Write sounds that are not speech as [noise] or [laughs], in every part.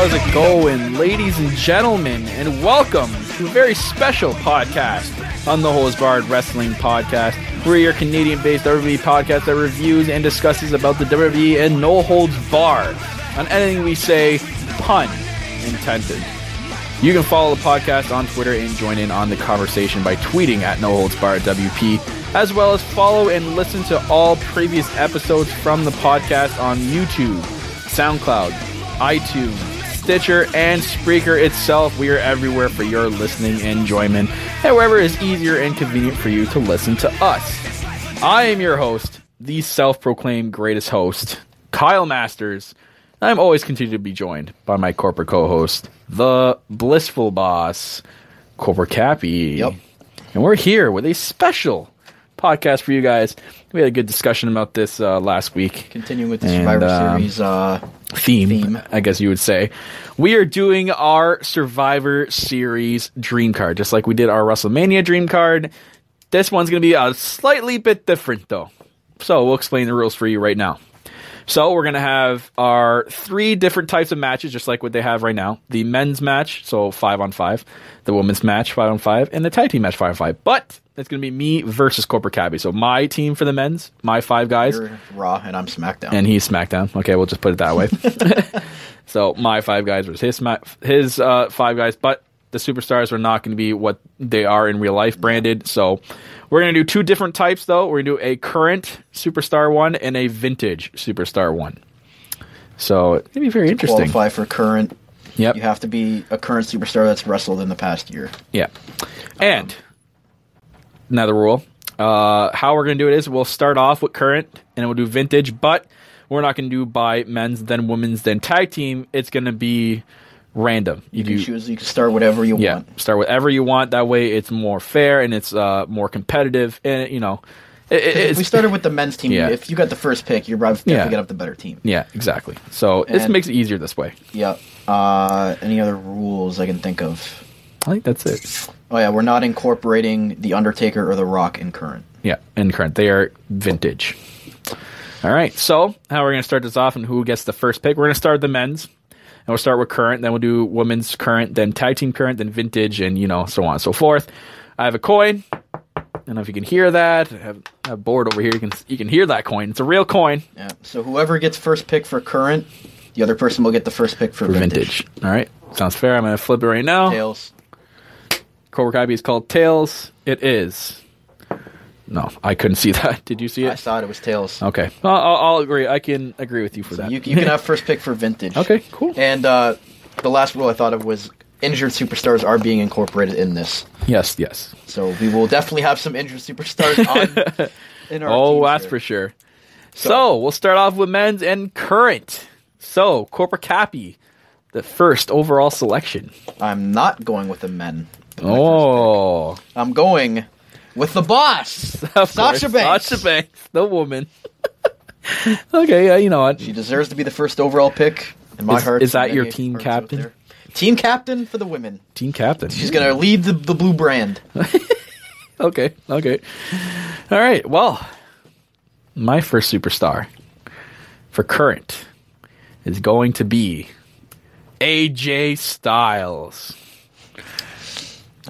How's it going, ladies and gentlemen, and welcome to a very special podcast on the Holds Barred Wrestling Podcast. We're your Canadian-based WWE podcast that reviews and discusses about the WWE and no holds barred on anything we say, pun intended. You can follow the podcast on Twitter and join in on the conversation by tweeting at No Holds Barred WP, as well as follow and listen to all previous episodes from the podcast on YouTube, SoundCloud, iTunes, Stitcher, and Spreaker itself. We are everywhere for your listening enjoyment, wherever is easier and convenient for you to listen to us. I am your host, the self-proclaimed greatest host, Kyle Masters. I'm always continued to be joined by my corporate co-host, the blissful boss, Corporate Cappy. Yep. And we're here with a special podcast for you guys. We had a good discussion about this uh, last week. Continuing with the Survivor um, Series, uh, Theme, Theme. I guess you would say. We are doing our Survivor Series dream card, just like we did our WrestleMania dream card. This one's going to be a slightly bit different, though. So we'll explain the rules for you right now. So we're gonna have our three different types of matches, just like what they have right now. The men's match, so five on five. The women's match, five on five, and the tag team match, five on five. But it's gonna be me versus Corporate Cappy. So my team for the men's, my five guys, you're Raw and I'm SmackDown. and he's SmackDown. Okay, we'll just put it that way. [laughs] [laughs] so my five guys versus his his uh, five guys, but the superstars are not going to be what they are in real life branded. So we're going to do two different types though. We're going to do a current superstar one and a vintage superstar one. So it's going to be very interesting. Qualify for current. Yep. You have to be a current superstar that's wrestled in the past year. Yeah. And another rule. Uh, how we're going to do it is we'll start off with current and we'll do vintage, but we're not going to do by men's, then women's, then tag team. It's going to be random. You, You can choose. You can start whatever you yeah, want. start whatever you want. That way, it's more fair and it's uh, more competitive. And you know, it, we started with the men's team, Yeah. if you got the first pick, you're probably Yeah. gonna have the better team. yeah, exactly. So this makes it easier this way. Yeah. Uh, any other rules I can think of? I think that's it. Oh yeah, we're not incorporating the Undertaker or the Rock in current. Yeah, and current. They are vintage. All right. So how are we're going to start this off and who gets the first pick? We're going to start with the men's. And we'll start with current, then we'll do women's current, then tag team current, then vintage, and you know, so on and so forth. I have a coin. I don't know if you can hear that. I have a board over here. You can you can hear that coin. It's a real coin Yeah. So whoever gets first pick for current, the other person will get the first pick for, for vintage. vintage. All right. Sounds fair. I'm to flip it right now. Tails. Cobra Kai is called Tails. It is. No, I couldn't see [laughs] that. Did you see it? I thought it was tails. Okay. I'll, I'll, agree. I can agree with you for So that. you, you can [laughs] have first pick for vintage. Okay, cool. And uh, the last rule I thought of was injured superstars are being incorporated in this. yes, yes. So we will definitely have some injured superstars on [laughs] in our Oh, that's here. for sure. So, we'll start off with men's and current. So, Corporate Cappy, the first overall selection. I'm not going with the men. Oh, I'm going with the boss, [laughs] of Sasha course, Banks. Sasha Banks, the woman. [laughs] okay, yeah, you know what? She deserves to be the first overall pick in my Is- heart. is that your team captain? Team captain for the women. Team captain. She's gonna lead the, the blue brand. [laughs] Okay, okay. All right, well, my first superstar for current is going to be AJ Styles.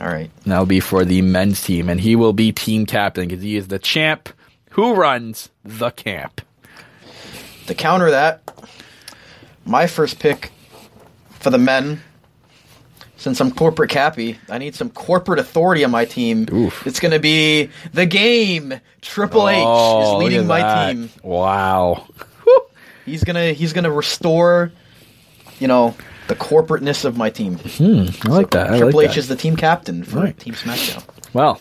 All right. And that'll be for the men's team, and he will be team captain because he is the champ who runs the camp. To counter that, my first pick for the men, since I'm corporate cappy, I need some corporate authority on my team. Oof. It's going to be the game. Triple H Oh, is leading my that. team. Wow. He's gonna he's gonna restore, you know, the corporateness of my team. Hmm, I like that. I Triple like H that. is the team captain for Right. Team SmackDown. Well,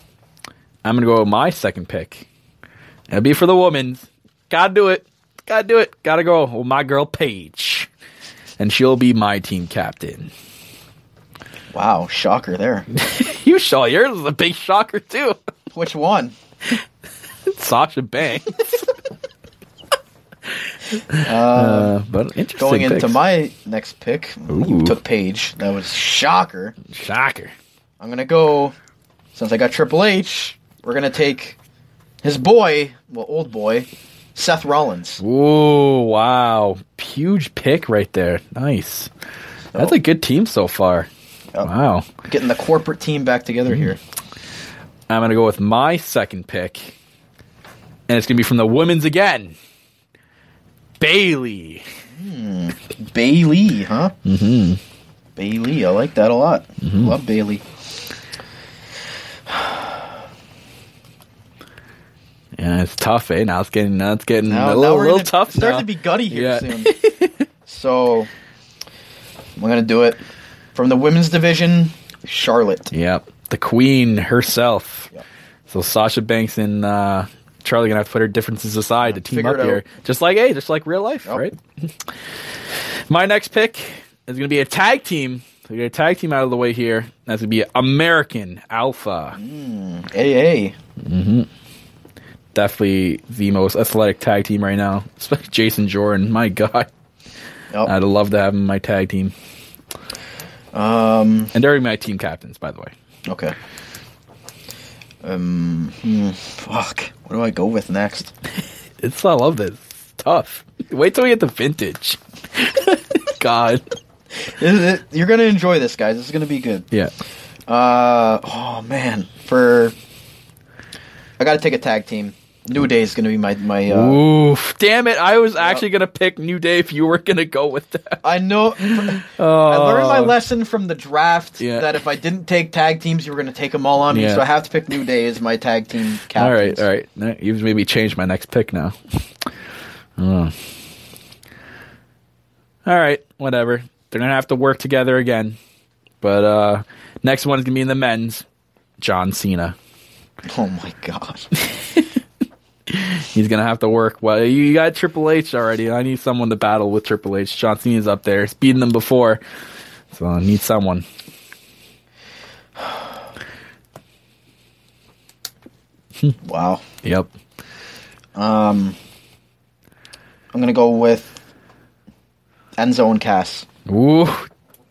I'm gonna go with my second pick. It'll be for the woman. Gotta do it. Gotta do it. Gotta go with my girl Paige, and she'll be my team captain. Wow, shocker there. [laughs] You saw yours is a big shocker too. Which one? [laughs] Sasha Banks. [laughs] Uh, but interesting. Going into my next pick, Ooh. you took Paige. That was shocker. shocker. I'm gonna go since I got Triple H. We're gonna take his boy, well, old boy, Seth Rollins. Ooh, wow. Huge pick right there. Nice. That's a good team so far. Yep. Wow. Getting the corporate team back together here. I'm going to go with my second pick. And it's going to be from the women's again. Bayley. Bayley, huh? Mm-hmm. Bayley, I like that a lot. Love Bayley. Yeah, it's tough, eh? Now it's getting now it's getting Now, a little, little gonna tough Start now. to be gutty here Yeah. soon. [laughs] so we're gonna do it from the women's division. Charlotte. Yep, the queen herself. Yep. So Sasha Banks and uh, Charlie gonna have to put her differences aside to team up here, out. just like hey, just like real life, Yep. right? [laughs] My next pick is gonna be a tag team. So we get a tag team out of the way here. That's gonna be American Alpha. AA. Definitely the most athletic tag team right now. [laughs] Especially Jason Jordan. My God, Yep. I'd love to have him in my tag team. Um. And they're my team captains, by the way. Okay. Um. hmm, fuck. What do I go with next? [laughs] It's I love this. It's tough. Wait till we get the vintage. [laughs] God. It- You're gonna enjoy this, guys. This is gonna be good. Yeah. Uh. Oh man. For. I gotta take a tag team. New Day is gonna be my my. Uh, Oof. Damn it. I was actually gonna pick New Day if you were gonna go with that. I know. Oh. [laughs] I learned my lesson from the draft Yeah. that if I didn't take tag teams, you were going to take them all on me. So I have to pick New Day as my tag team captain. All right, all right. You've maybe changed my next pick now. [laughs] Oh. All right, whatever. They're gonna have to work together again. But uh next one's gonna be in the men's. John Cena. Oh my god. [laughs] He's gonna have to work. Well, you got Triple H already. I need someone to battle with Triple H. John Cena's up there. He's beaten them before, so I need someone. [sighs] wow. Yep. Um, I'm going to go with Enzo and Cass. Ooh,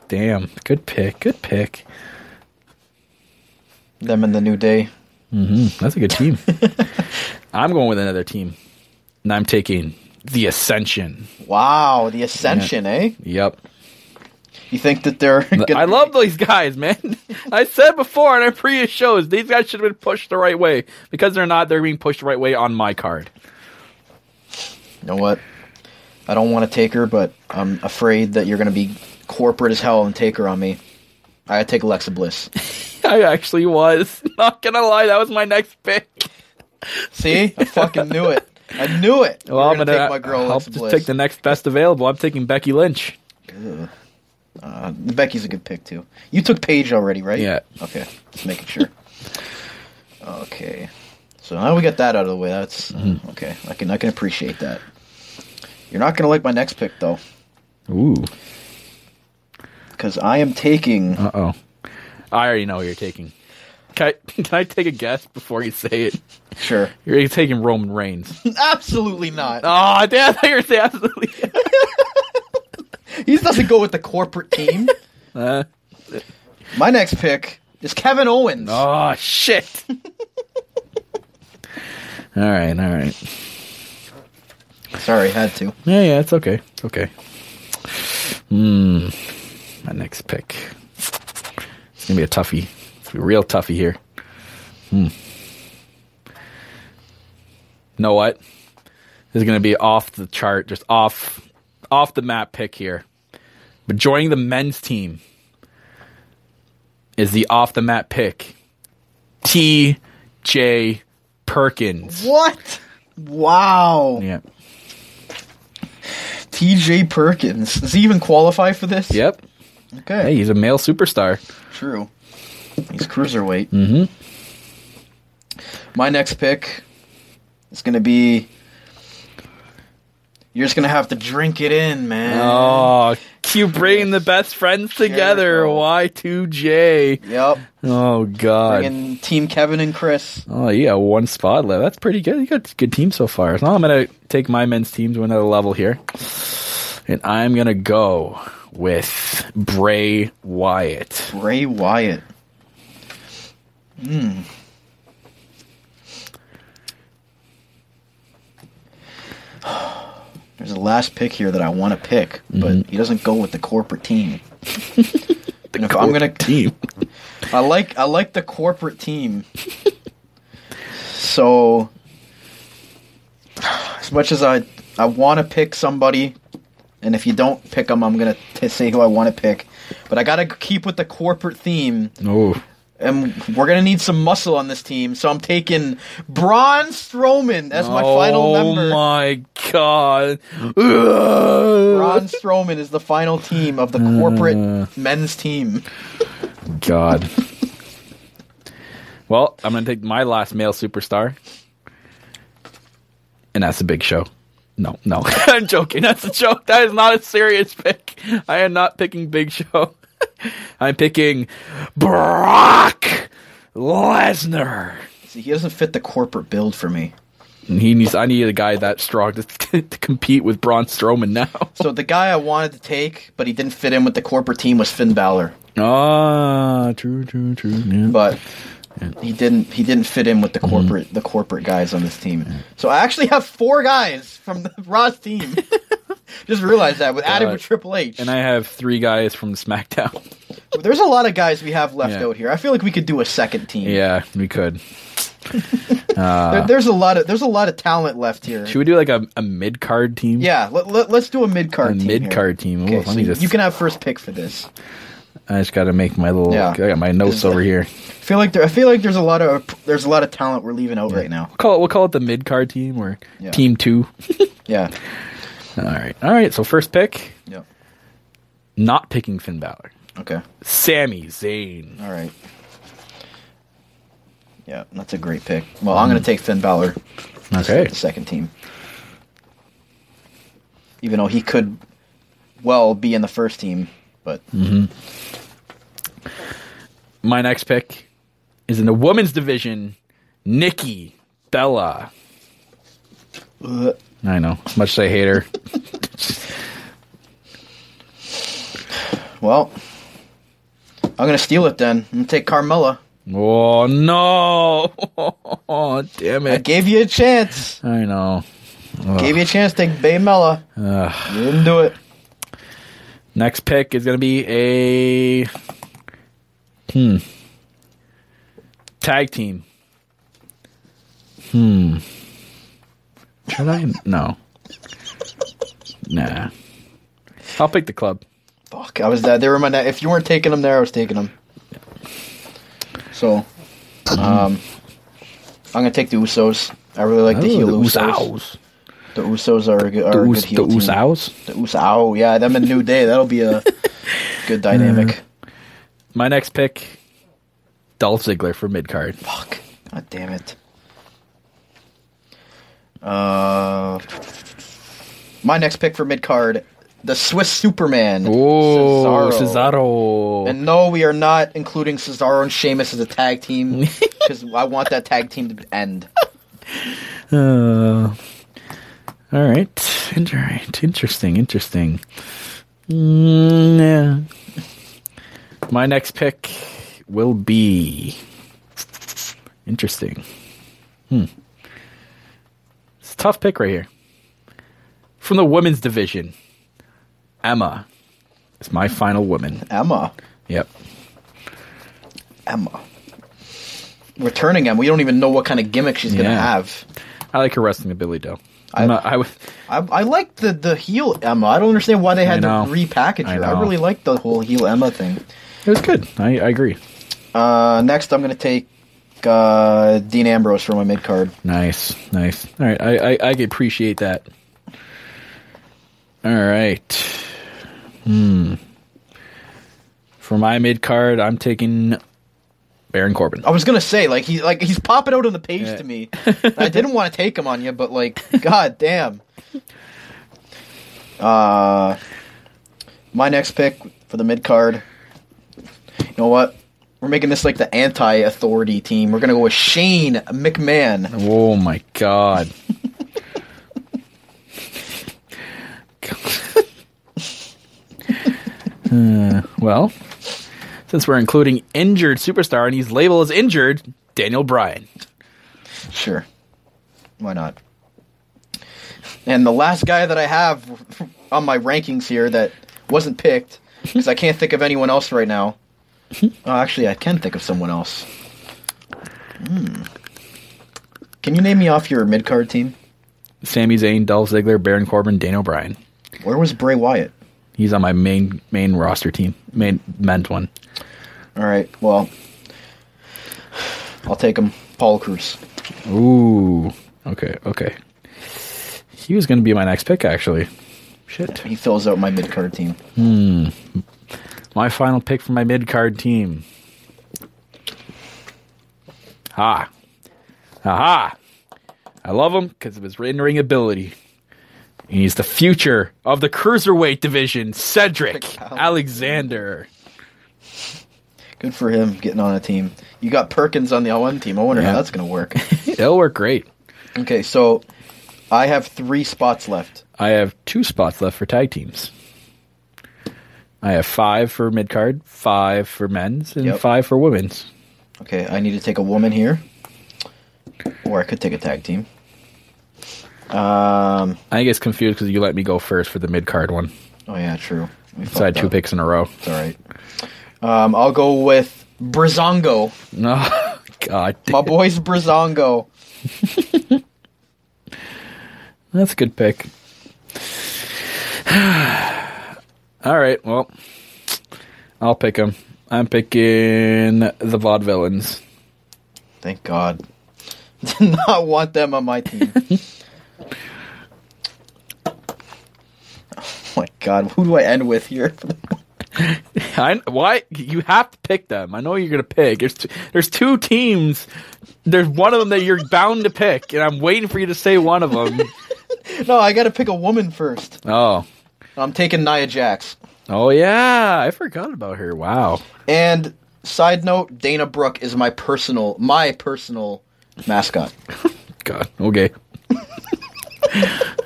damn. Good pick. Good pick. Them and the New Day. Mm-hmm. That's a good team. [laughs] I'm going with another team, and I'm taking the Ascension. Wow, the Ascension, eh? Yep. You think that they're? [laughs] I love these guys, man. [laughs] I said before on our previous shows, these guys should have been pushed the right way. Because they're not, they're being pushed the right way on my card. You know what? I don't want to take her, but I'm afraid that you're going to be corporate as hell and take her on me. I gotta take Alexa Bliss. [laughs] I actually was. Not gonna lie, that was my next pick. See, I fucking knew it. I knew it. Well, You're I'm gonna, take my girl I'll just Bliss. take the next best available. I'm taking Becky Lynch. Uh, Becky's a good pick too. You took Paige already, right? Yeah. Okay, just making sure. Okay, so now we got that out of the way. That's Mm-hmm. okay. I can I can appreciate that. You're not gonna like my next pick though, Ooh. because I am taking. Uh oh. I already know who you're taking. Can I, [laughs] can I take a guess before you say it? Sure, You're taking Roman Reigns. [laughs] absolutely not. Oh, damn! I thought you were saying absolutely. He doesn't go with the corporate team. [laughs] Uh, my next pick is Kevin Owens. oh shit! all right, all right. Sorry, had to. Yeah, yeah, it's okay. It's okay. Hmm. My next pick. It's gonna be a toughie. It's a real toughie here. Hmm. Know what? This is gonna be off the chart, just off, off the map pick here. But joining the men's team is the off the map pick. T. J. Perkins. What? Wow. Yeah. T.J. Perkins. Does he even qualify for this? Yep. Okay. Hey, he's a male superstar. True. He's cruiserweight. Mm-hmm. My next pick is going to be. You're just going to have to drink it in, man. Oh, you bringing the best friends together. Jericho. Y2J. Yep. Oh, God. Bringing Team Kevin and Chris. Oh, yeah, one spot left. That's pretty good. You got a good team so far. So I'm going to take my men's team to another level here. And I'm going to go with Bray Wyatt. Bray Wyatt. Hmm. There's a last pick here that I want to pick, but he doesn't go with the corporate team. [laughs] And if I'm gonna team. [laughs] I like I like the corporate team. so as much as I I want to pick somebody, and if you don't pick them, I'm gonna t- say who I want to pick. But I gotta keep with the corporate theme, Oh, and we're gonna need some muscle on this team. So I'm taking Braun Strowman as my final member. oh my god. Braun Strowman is the final team of the corporate Uh. men's team. God. well, I'm gonna take my last male superstar, and that's a big show. No, no, [laughs] I'm joking. That's a joke. That is not a serious pick. I am not picking Big Show. [laughs] I'm picking Brock Lesnar. See, he doesn't fit the corporate build for me. And he needs. I need a guy that strong to, [laughs] to compete with Braun Strowman now. So the guy I wanted to take, but he didn't fit in with the corporate team, was Finn Balor. Ah, true, true, true. Yeah. But he didn't. He didn't fit in with the Mm-hmm. corporate the corporate guys on this team. So I actually have four guys from the Raw's team. [laughs] [laughs] Just realized that with added with Triple H. and I have three guys from SmackDown. [laughs] There's a lot of guys we have left Yeah. out here. I feel like we could do a second team. yeah, we could. [laughs] There- uh, there's a lot of there's a lot of talent left here. Should we do like a, a mid card team? Yeah, let, let, us do a mid card team. mid card team. Okay, Ooh, so me just. you can have first pick for this. I just got to make my little. Yeah. I got my notes over here. I feel like there, I feel like there's a lot of there's a lot of talent we're leaving out right now. We'll call it. We'll call it the mid card team or Yeah. team two. Yeah. All right. All right. So first pick, Yeah. not picking Finn Balor. Okay. Sami Zayn. All right. Yeah, that's a great pick. Well, I'm going to take Finn Balor. Okay. The second team. Even though he could well be in the first team, but mm-hmm. My next pick is in the women's division. Nikki Bella. Ugh. I know. As much as I hate her. well, I'm going to steal it then. I'm going to take Carmella. Oh no! [laughs] Oh damn it. I gave you a chance. I know. Gave you a chance to take Baymella. Ugh. You didn't do it. Next pick is going to be a hmm tag team. Hmm. Should I? No. Nah. I'll pick the club. Fuck, I was that. They were my. ne- If you weren't taking them there, I was taking them. So, um, I'm gonna take the Usos. I really like the Oh, heel the Usos. Usos. The Usos are a good, The, are a good heel the team. Usos. The Usos. Yeah, them in New Day. That'll be a [laughs] good dynamic. My next pick, Dolph Ziggler for mid card. Fuck. God damn it. Uh, my next pick for mid card, the Swiss Superman. Oh, Cesaro. Cesaro. And no, we are not including Cesaro and Sheamus as a tag team [laughs] because I want that tag team to end. Uh, all right. All right. Interesting. Interesting. Mm, yeah. My next pick will be interesting. Hmm. Tough pick right here. From the women's division, Emma is my final woman. Emma. Yep. Emma. Returning Emma. We don't even know what kind of gimmick she's gonna Yeah. have. I like her wrestling ability though. I- I would. I, I like the the heel Emma. I don't understand why they had to I know. repackage I her. I, know. really like the whole heel Emma thing. It was good. I, I agree. Uh, next, I'm gonna take uh, Dean Ambrose for my mid card. Nice, nice. All right, I, I I appreciate that. All right. Hmm. For my mid card, I'm taking Baron Corbin. I was gonna say like he like he's popping out on the page Yeah. to me. I didn't want to take him on you, but like, [laughs] god damn. Uh, my next pick for the mid card. You know what? We're making this like the anti-authority team. We're gonna go with Shane McMahon. Oh my god. [laughs] Uh, well, since we're including injured superstar and he's labeled as injured, Daniel Bryan. Sure, why not? And the last guy that I have on my rankings here that wasn't picked because I can't think of anyone else right now. Oh, actually, I can think of someone else. Hmm. Can you name me off your mid card team? Sami Zayn, Dolph Ziggler, Baron Corbin, Daniel Bryan. Where was Bray Wyatt? He's on my main main roster team, main men's one. All right, well, I'll take him. Apollo Cruz. Ooh. Okay. Okay. He was going to be my next pick, actually. Shit. He fills out my mid card team. My final pick for my mid card team. Ha. Aha. I love him because of his in ring ability. He's the future of the cruiserweight division, Cedric [laughs] Cedric Alexander. Good for him getting on a team. You got Perkins on the L1 team. I wonder Yeah. how that's going to work. [laughs] It'll work great. okay, so I have three spots left. I have two spots left for tag teams. I have five for mid card, five for men's, and Yep. five for women's. Okay, I need to take a woman here, or I could take a tag team. Um. I get confused because you let me go first for the mid card one. Oh yeah, true. We So I had two up. picks in a row. It's all right. Um, I'll go with Breezango. No, [laughs] God, My boy's Breezango. [laughs] that's a good pick. [sighs] [sighs] [sighs] All right, well, I'll pick them. I'm picking the Vaudevillains. Thank God. [laughs] Did not want them on my team. [laughs] oh my God, who do I end with here? [laughs] I, why you have to pick them? I know you're gonna pick. There's two, there's two teams. There's one of them that you're bound to pick, and I'm waiting for you to say one of them. no, I got to pick a woman first. oh, I'm taking Nia Jax. oh yeah, I forgot about her. Wow. And side note, Dana Brooke is my personal, my personal mascot. [laughs] God. Okay. [laughs]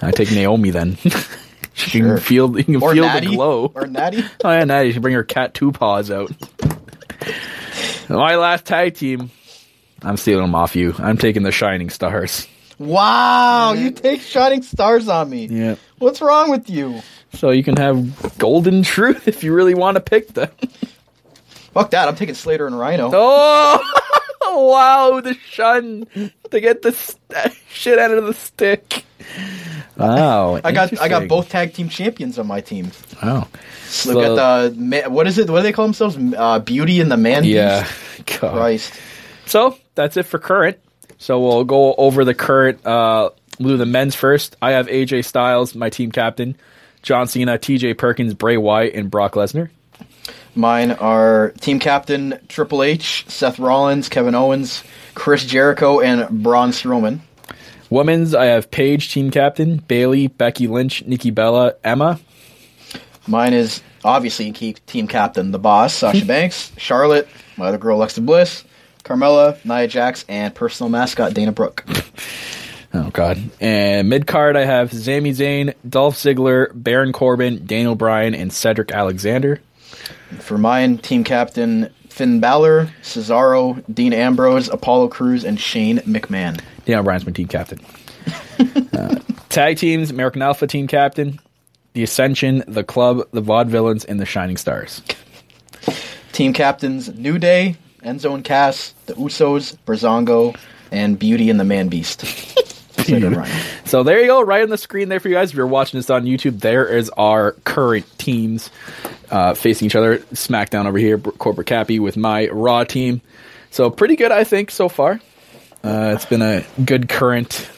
I take Naomi then. [laughs] she Sure. can feel you can Or feel Natty. the glow. Or Natty. Oh yeah, Natty. She bring her cat two paws out. My last tag team. I'm stealing them off you. I'm taking the Shining Stars. Wow, you take Shining Stars on me. Yeah. What's wrong with you? So you can have Golden Truth if you really want to pick them. Fuck that, I'm taking Slater and Rhyno. Oh, [laughs] wow, the shun to get the st- shit out of the stick. Wow, I got I got both tag team champions on my team. Wow, Look at the ma- what is it? What do they call themselves? Uh, Beauty and the Man. yeah. Christ. So that's it for current. So we'll go over the current. Uh, we'll do the men's first. I have AJ Styles, my team captain. John Cena, TJ Perkins, Bray Wyatt, and Brock Lesnar. Mine are team captain Triple H, Seth Rollins, Kevin Owens, Chris Jericho, and Braun Strowman. Women's, I have Paige, team captain, Bayley, Becky Lynch, Nikki Bella, Emma. Mine is obviously team captain, the boss, Sasha [laughs] Banks, Charlotte, my other girl, Alexa Bliss, Carmella, Nia Jax, and personal mascot Dana Brooke. [laughs] Oh God! And mid card, I have Sami Zayn, Dolph Ziggler, Baron Corbin, Daniel Bryan, and Cedric Alexander. For mine, team captain Finn Balor, Cesaro, Dean Ambrose, Apollo Cruz, and Shane McMahon. Daniel Bryan's my team captain. [laughs] uh, tag teams: American Alpha team captain, the Ascension, the Club, the Vaudevillains, and the Shining Stars. Team captains New Day, Enzo and Cass, the Usos, Breezango, and Beauty and the Man Beast. Slater and Rhyno. So there you go, right on the screen there for you guys. If you're watching this on YouTube, there is our current teams uh, facing each other. SmackDown over here, Corporate Cappy with my Raw team. So pretty good, I think, so far. Uh, it's been a good current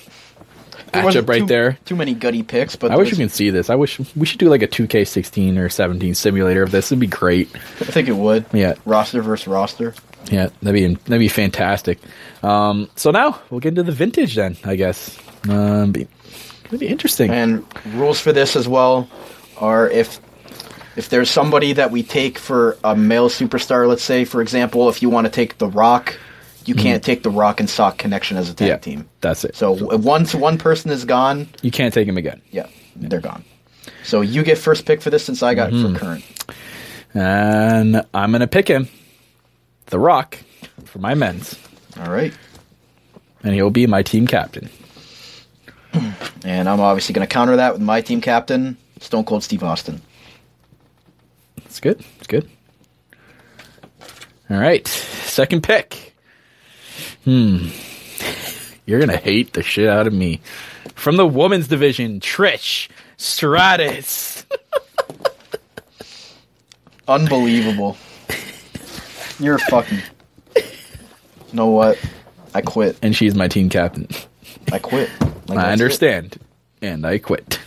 matchup right too- there. Too many gutty picks, but I wish there's- we can see this. I wish we should do like a 2K16 or 17 simulator of this. It'd be great. I think it would. Yeah. Roster versus roster. Yeah, that'd be that'd be fantastic. Um, so now we'll get into the vintage then, I guess. Um, be, it'd be interesting. And rules for this as well are if if there's somebody that we take for a male superstar, let's say, for example, if you want to take The Rock, you can't take The Rock and Sock Connection as a tag yeah, team. that's it. So once one person is gone, you can't take him again. yeah, they're gone. So you get first pick for this since I got Mm-hmm. for current. And I'm gonna pick him, The Rock, for my men's, All right. and he'll be my team captain. [clears throat] And I'm obviously going to counter that with my team captain, Stone Cold Steve Austin. It's good. It's good. All right. Second pick. Hmm. You're going to hate the shit out of me. From the women's division, Trish Stratus. Unbelievable. You're fucking. You know what? I quit. and she's my team captain. I quit. Like, I understand. And I quit.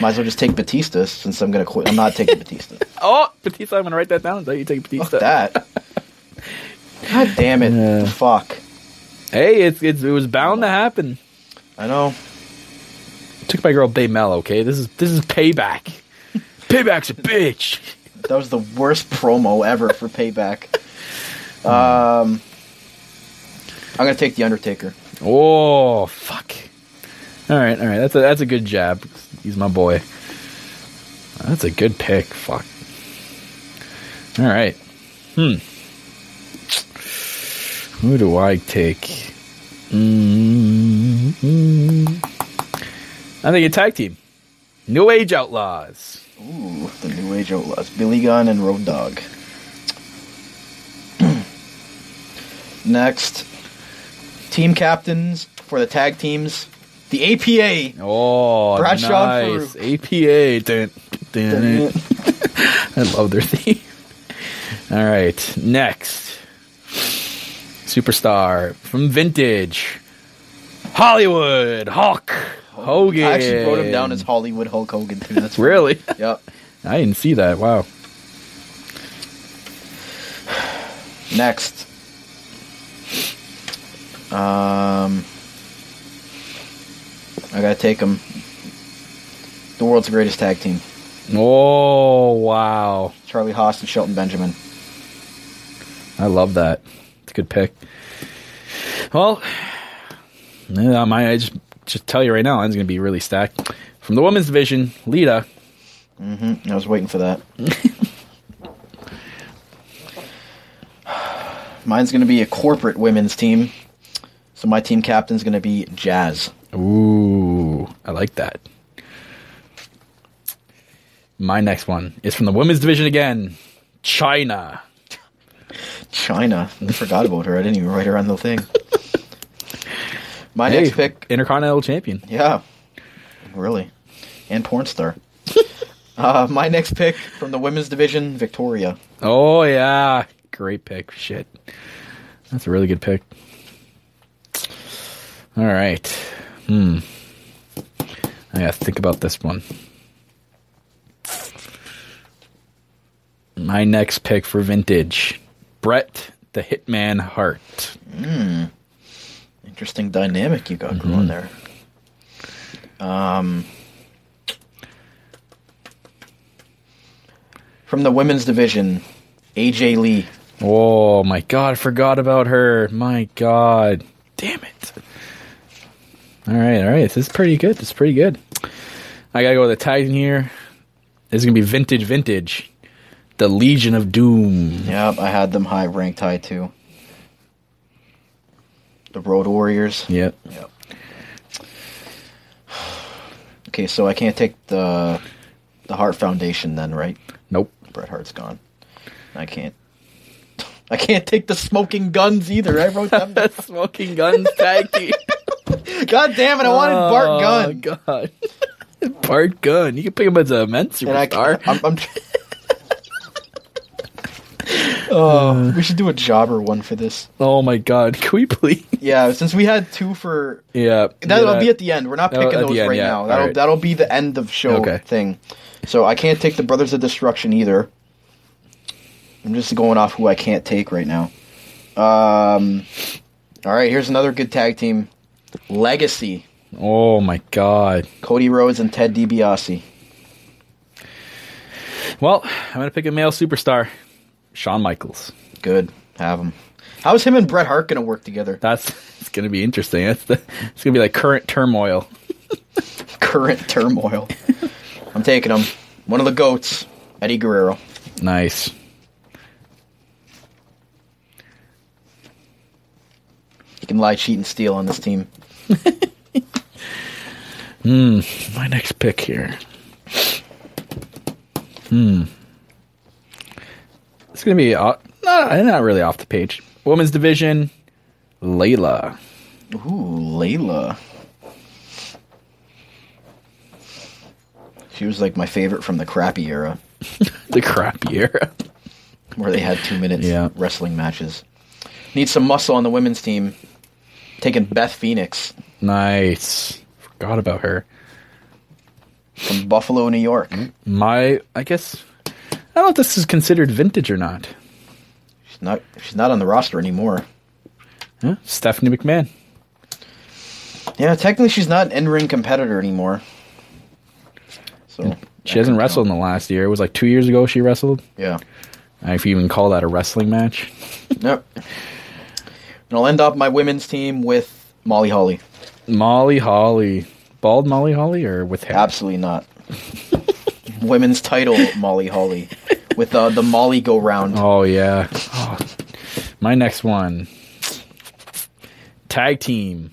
Might as well just take Batista since I'm gonna quit. I'm not taking Batista. [laughs] Oh, Batista, I'm going to write that down. So you take Batista. Fuck that. God damn it. Yeah. Fuck. Hey, it's, it's, it was bound to happen. I know. Took my girl Bay Mel, okay? This is this is payback. [laughs] Payback's a bitch. That was the worst promo ever for payback. [laughs] Um, I'm gonna take the Undertaker. Oh fuck! All right, all right. That's a that's a good jab. He's my boy. That's a good pick. Fuck. All right. Hmm. Who do I take? mm I think a tag team. New Age Outlaws. Ooh, the New Age Outlaws, Billy Gunn and Road Dog. [clears throat] Next, team captains for the tag teams, the APA. Oh, Bradshaw nice. APA. Dun, dun, dun. [laughs] I love their [laughs] theme. All right, next. Superstar from Vintage. Hollywood Hulk Hogan. I actually wrote him down as Hollywood Hulk Hogan too. That's funny. Really? [laughs] Yep. I didn't see that. Wow. Next. Um, I gotta take him. The world's greatest tag team: Oh, wow. Charlie Haas and Shelton Benjamin. I love that. It's a good pick. Well, my, I just just tell you right now, mine's going to be really stacked. From the women's division, Lita. Mm-hmm. I was waiting for that. [sighs] Mine's gonna be a corporate women's team. So my team captain's gonna be Jazz. Ooh, I like that. My next one is from the women's division again, Chyna. Chyna. I forgot about her. I didn't even write her on the thing. My Hey, next pick Intercontinental Champion. Yeah, really, and porn star. [laughs] uh, my next pick from the women's division, Victoria. Oh yeah, great pick. Shit, that's a really good pick. All right, hmm. I gotta think about this one. My next pick for vintage, Bret the Hitman Hart. Interesting dynamic you got going there. Um, from the women's division, AJ Lee. Oh my god, I forgot about her. My god. Damn it. Alright, alright. This is pretty good. This is pretty good. I gotta go with the tag in here. This is gonna be vintage vintage. The Legion of Doom. Yep, I had them high ranked high too. The Road Warriors. Yep. Yep. Okay, so I can't take the the Hart Foundation then, right? Nope. Bret Hart's gone. I can't. [laughs] I can't take the Smoking Gunns either. I wrote them. [laughs] Smoking Gunns tag team. [laughs] God damn it! I wanted Bart oh, Gunn. Oh god. Bart Gunn. You can pick him as a men's And I superstar. Can't, I'm, I'm Oh, we should do a jobber one for this. oh my god. [laughs] Can we please? Yeah, since we had two for Yeah. that'll yeah. be at the end. We're not picking at the those end, right yeah. now. That'll Alright. that'll be the end of show Okay. thing. So I can't take the Brothers of Destruction either. I'm just going off who I can't take right now. Um, all right, here's another good tag team, Legacy. Oh my god. Cody Rhodes and Ted DiBiase. Well, I'm gonna pick a male superstar, Shawn Michaels. Good, have him. How's him and Bret Hart gonna work together? That's it's gonna be interesting. That's the it's gonna be like current turmoil. [laughs] Current turmoil. I'm taking him. One of the goats, Eddie Guerrero. Nice. He can lie, cheat, and steal on this team. [laughs] Hmm. My next pick here. Hmm. It's gonna be uh, not not really off the page. Women's division, Layla. Ooh, Layla. She was like my favorite from the crappy era, [laughs] The crappy era. where they had two minutes Yeah. wrestling matches. Need some muscle on the women's team. Taking Beth Phoenix Nice. Forgot about her. from Buffalo, New York. My, I guess, I don't know if this is considered vintage or not. She's not. She's not on the roster anymore. Huh? Stephanie McMahon. Yeah, technically she's not an in-ring competitor anymore. So She hasn't wrestled in the last year. It was like two years ago she wrestled. Yeah. If you even call that a wrestling match. [laughs] Yep. And I'll end up my women's team with Molly Holly. Molly Holly. Bald Molly Holly or with hair? Absolutely not. [laughs] women's title Molly Holly with uh, the Molly go round. Oh, yeah. Oh, my next one. Tag team.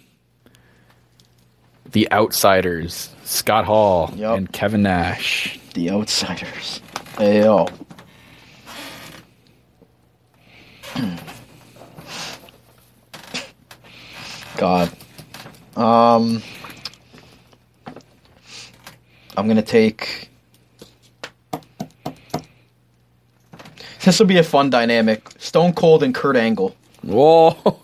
The Outsiders. Scott Hall Yep. and Kevin Nash. The Outsiders. Ayo. [clears throat] God. Um I'm gonna take This will be a fun dynamic. Stone Cold and Kurt Angle. Whoa. [laughs]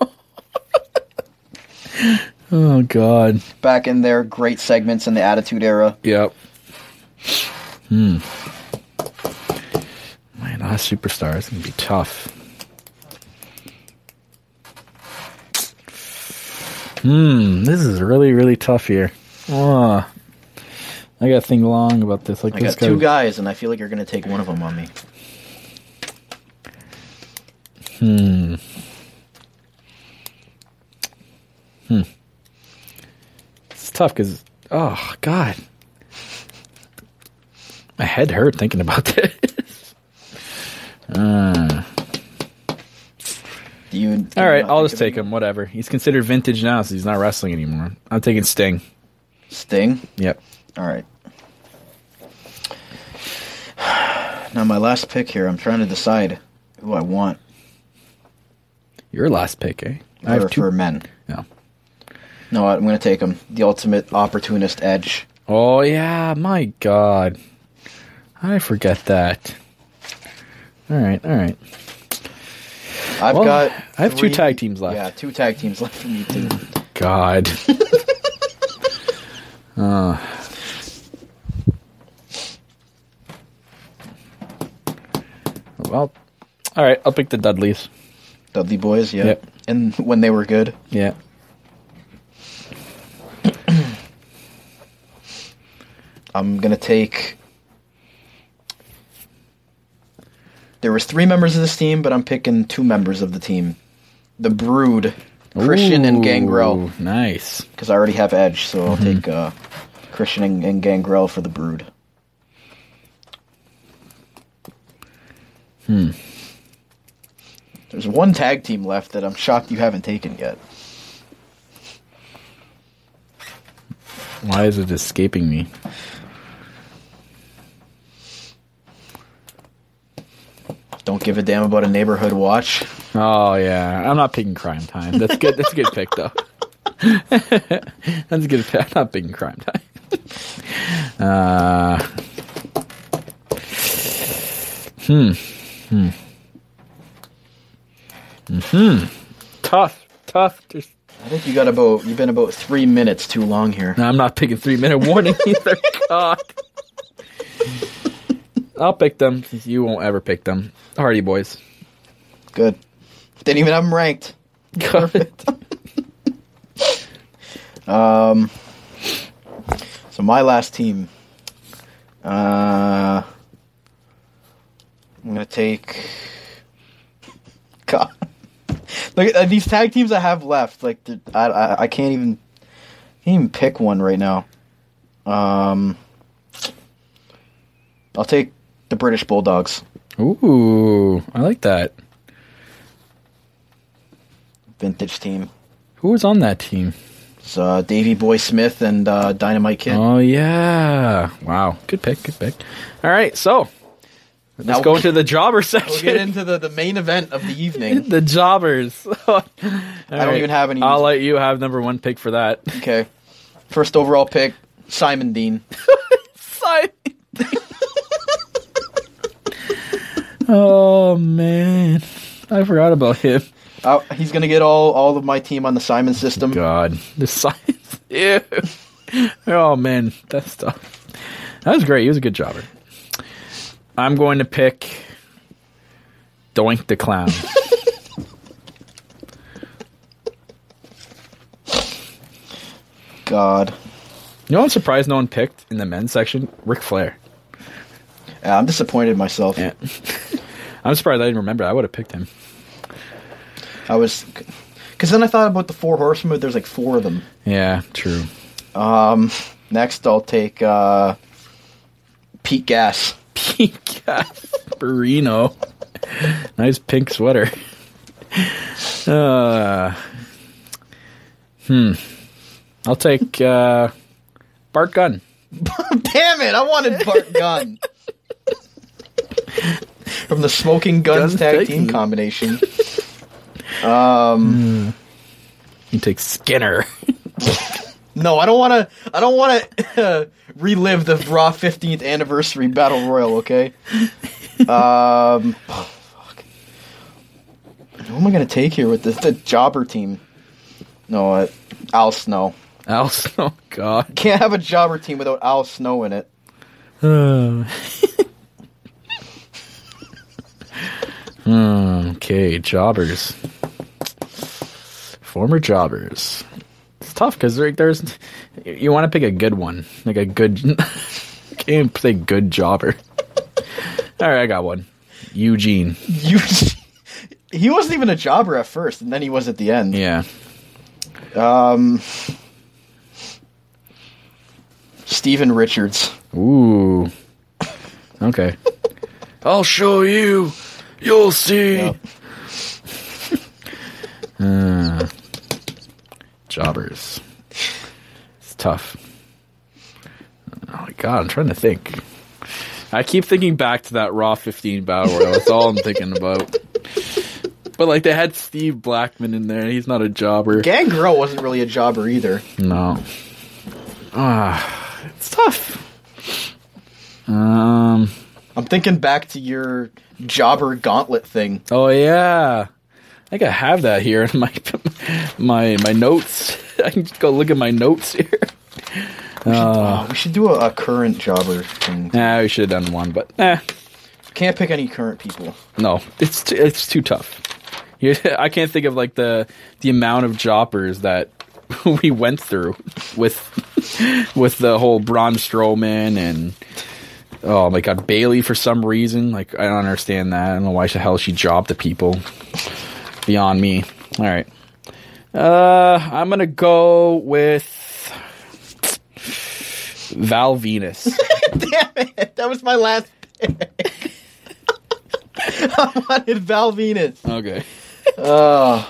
oh, God. Back in their great segments in the Attitude Era. Yep. Hmm. Man, last superstar is gonna be tough. Hmm, this is really, really tough here. Oh, I gotta think long about this. Like I this got two guys, and I feel like you're gonna take one of them on me. It's tough because, oh God, my head hurt thinking about [laughs] this. Uh, Do you? do all right, I'll just take him? him. Whatever. He's considered vintage now, so he's not wrestling anymore. I'm taking Sting. Sting. Yep. All right. [sighs] Now my last pick here. I'm trying to decide who I want Your last pick, eh? I for, have two. for men. No. No, I'm going to take him. The ultimate opportunist edge. Oh yeah, my God, I forget that. All right, all right. I've Well, got. I have two tag teams left. Yeah, two tag teams left for me too. God. [laughs] uh. Well, all right. I'll pick the Dudleys. Dudley Boyz. Yeah. Yep. And when they were good. Yeah. I'm gonna take. There was three members of this team, but I'm picking two members of the team. The Brood, Christian and Gangrel, Nice. because I already have Edge, so I'll Mm-hmm. take uh, Christian and, and Gangrel for the Brood. Hmm. There's one tag team left that I'm shocked you haven't taken yet. Why is it escaping me? Don't give a damn about a neighborhood watch. Oh yeah, I'm not picking Crime Time. That's good. That's a good pick though. [laughs] That's a good pick. I'm not picking Crime Time. Uh, hmm. Hmm. Hmm. Tough. Tough. Just, I think you got about you've been about three minutes too long here. no, I'm not picking three minute warning [laughs] either. God. I'll pick them. You won't ever pick them. Hardy Boyz. Good. Didn't even have them ranked. Perfect. [laughs] Um. So my last team. Uh. I'm gonna take. God. Look at these tag teams I have left. Like I, I, I can't even, can't even pick one right now. Um. I'll take the British Bulldogs. Ooh, I like that. Vintage team. Who was on that team? It's uh, Davey Boy Smith and uh, Dynamite Kid. Oh yeah! Wow, good pick, good pick. All right, so Let's Now go into the jobber section. [laughs] We'll get into the, the main event of the evening. [laughs] the jobbers. [laughs] I don't even have any- I'll let you have number one pick for that. Okay. First overall pick, Simon Dean. Simon. oh man, I forgot about him. Uh, he's gonna get all all of my team on the Simon system. God, the science. Ew. Oh man, that's tough. That was great. He was a good jobber. I'm going to pick Doink the Clown. God, You know, I'm surprised no one picked in the men's section. Ric Flair. Yeah, I'm disappointed in myself. Yeah. I'm surprised I didn't remember. I would have picked him. I was, because then I thought about the four horsemen. But there's like four of them. Yeah, true. Um, next I'll take uh, Pete Gas. Pink [laughs] Barino. nice pink sweater. Uh, hmm. I'll take uh, Bart Gunn. [laughs] Damn it! I wanted Bart Gunn from the Smoking Gunns, tag team team. combination. [laughs] Um, You take Skinner. No, I don't want to. I don't want to uh, relive the Raw 15th anniversary battle royal. Okay. [laughs] Um, oh, fuck. Who am I gonna take here with the, the jobber team? No, uh, Al Snow. Al Snow. God. Can't have a jobber team without Al Snow in it. Uh. [sighs] Hmm, okay, jobbers. Former jobbers. It's tough because there's you want to pick a good one, like a good. [laughs] Can't say good jobber. All right, I got one. Eugene. You. [laughs] He wasn't even a jobber at first, and then he was at the end. Yeah. Um, Steven Richards. Ooh. Okay. [laughs] I'll show you. You'll see. Yep. Uh, jobbers. It's tough. Oh my god, I'm trying to think. I keep thinking back to that Raw 15 battle royal. That's all I'm thinking about. But like they had Steve Blackman in there. He's not a jobber. Gangrel wasn't really a jobber either. No. Ah, it's tough. Um. I'm thinking back to your jobber gauntlet thing. Oh yeah, I think I have that here in [laughs] my my my notes. [laughs] I can just go look at my notes here. Oh, we should do a, a current jobber thing. Nah, we should have done one, but eh, Can't pick any current people. no, it's too, it's too tough. [laughs] I can't think of like the the amount of jobbers that we went through with with the whole Braun Strowman and oh my god Bayley for some reason. Like I don't understand that. I don't know why the hell she jobbed the people. Beyond me. All right. Uh, I'm gonna go with Val Venis. [laughs] Damn it! That was my last pick. [laughs] I wanted Val Venis. okay. Uh,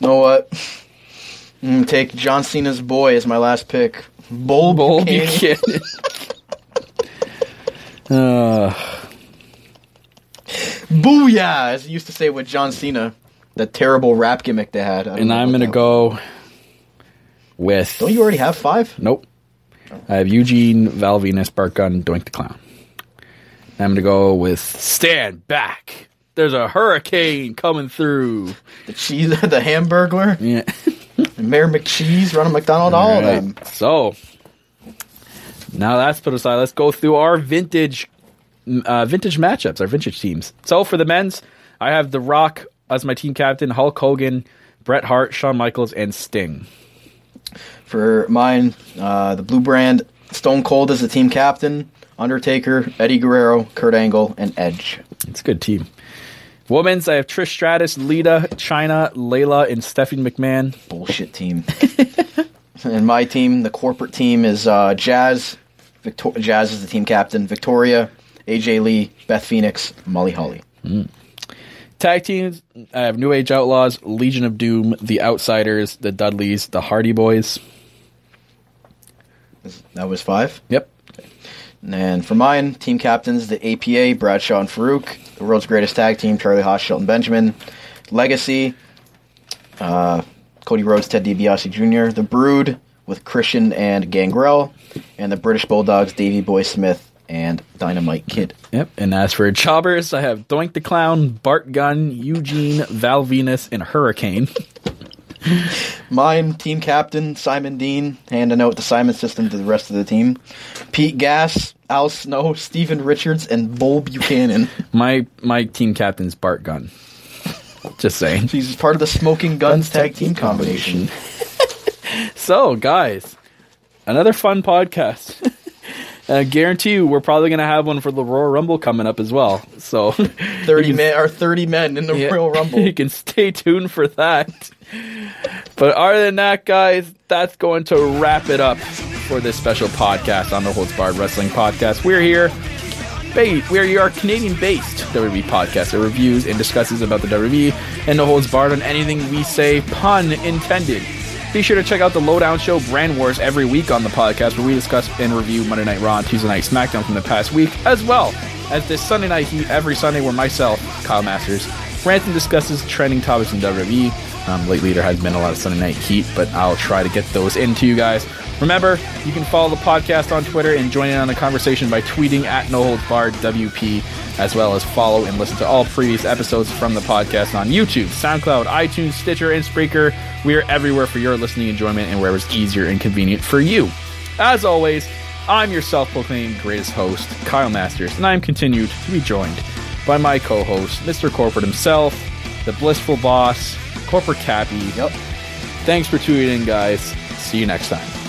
you know what? I'm gonna take John Cena's boy as my last pick. Bull, Bull Buchanan. [laughs] Uh, Booyah! As he used to say with John Cena. That terrible rap gimmick they had. And I'm gonna go with. Don't you already have five? Nope. I have Eugene, Val Venis, Bart Gunn, Doink the Clown. I'm gonna go with Stand Back. There's a hurricane coming through. The cheese, [laughs] the Hamburglar, Yeah. Mayor McCheese, Ronald McDonald, all of them. So now that's put aside. Let's go through our vintage, uh, vintage matchups, our vintage teams. So for the men's, I have The Rock as my team captain, Hulk Hogan, Bret Hart, Shawn Michaels, and Sting. For mine, uh, the Blue Brand, Stone Cold as the team captain, Undertaker, Eddie Guerrero, Kurt Angle, and Edge. It's a good team. Women's, I have Trish Stratus, Lita, Chyna, Layla, and Stephanie McMahon. Bullshit team. [laughs] and my team, the corporate team, is uh, Jazz. Victor- Jazz is the team captain. Victoria, AJ Lee, Beth Phoenix, Molly Holly. Tag teams, I have New Age Outlaws, Legion of Doom, The Outsiders, The Dudleys, The Hardy Boyz. That was five. Yep. And for mine, team captains, the APA, Bradshaw and Faarooq. The world's greatest tag team, Charlie Haas, Shelton Benjamin. Legacy, uh, Cody Rhodes, Ted DiBiase Jr. The Brood with Christian and Gangrel. And the British Bulldogs, Davey Boy Smith and Dynamite Kid. Yep. And as for Jobbers, I have Doink the Clown, Bart Gunn, Eugene, Val Venis, and Hurricane. [laughs] Mine, team captain, Simon Dean, handing out the Simon system to the rest of the team. Pete Gas, Al Snow, Steven Richards, and Bull Buchanan. [laughs] My my team captain's Bart Gunn. [laughs] Just saying. He's part of the Smoking Gunns, tag team combination. So, guys, another fun podcast. I guarantee you, we're probably going to have one for the Royal Rumble coming up as well. So, [laughs] 30 men are 30 men in the Yeah. Royal [laughs] Rumble. you can stay tuned for that. But other than that, guys, that's going to wrap it up for this special podcast on the Holds Barred Wrestling Podcast. We're here. ba- We're your Canadian-based WWE podcast that reviews and discusses about the WWE and the Holds Barred on anything we say, pun intended. Be sure to check out the Lowdown Show Brand Wars every week on the podcast where we discuss and review Monday Night Raw and Tuesday Night SmackDown from the past week, as well as this Sunday Night Heat every Sunday where myself, Kyle Masters, rants and discusses trending topics in WWE. Um, lately, there has been a lot of Sunday Night Heat, but I'll try to get those into you guys. Remember, you can follow the podcast on Twitter and join in on the conversation by tweeting at No Holds Barred WP, as well as follow and listen to all previous episodes from the podcast on YouTube, SoundCloud, iTunes, Stitcher, and Spreaker. We are everywhere for your listening enjoyment and wherever's easier and convenient for you. As always, I'm your self-proclaimed greatest host, Kyle Masters, and I am continued to be joined by my co-host, Mr. Corporate himself, the blissful boss, Corporate Cappy. Yep. Thanks for tuning in, guys. See you next time.